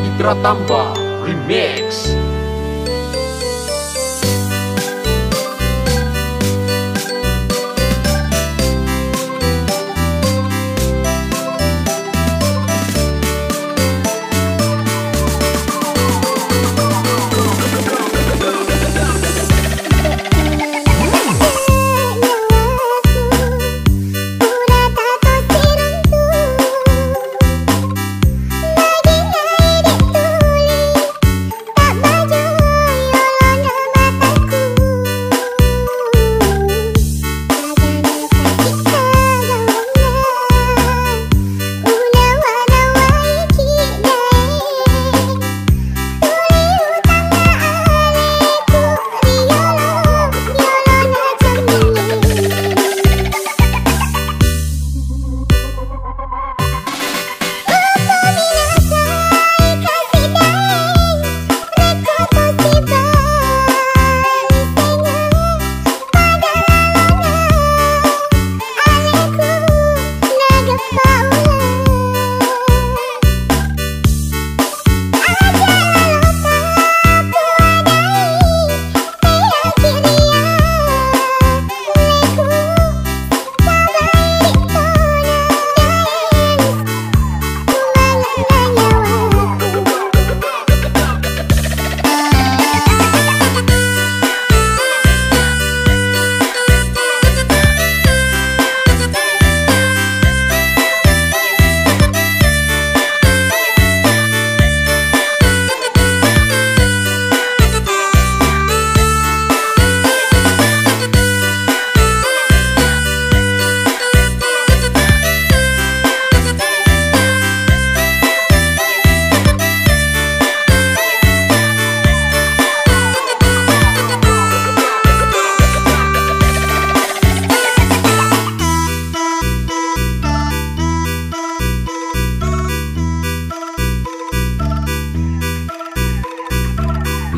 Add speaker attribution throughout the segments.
Speaker 1: Edi Tratamba Remix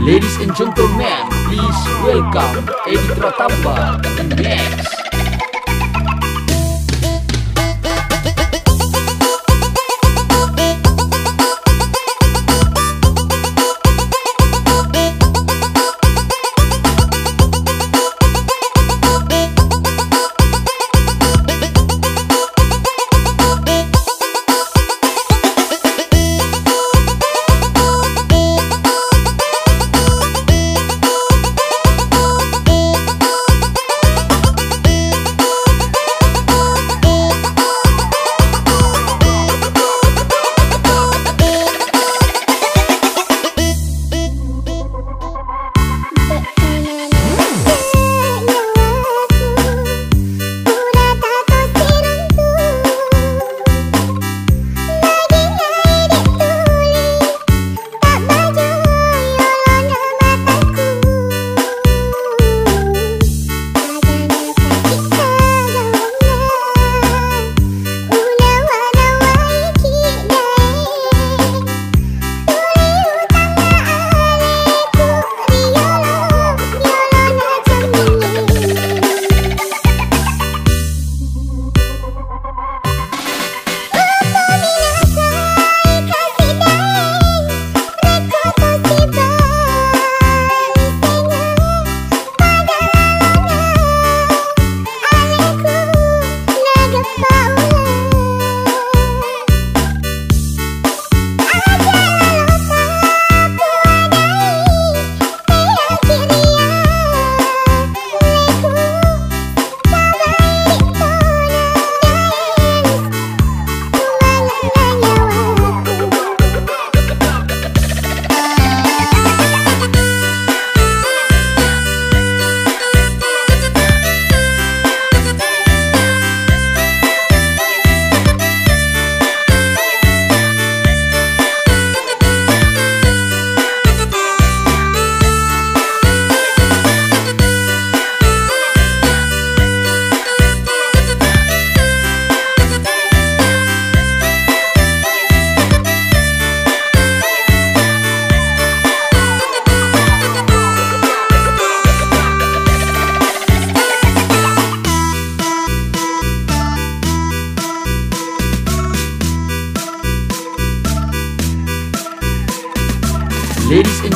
Speaker 1: Ladies and gentlemen, please welcome Edi Tratamba Remix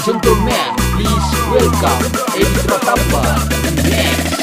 Speaker 1: gentlemen, please welcome Edi Pratamba Remix.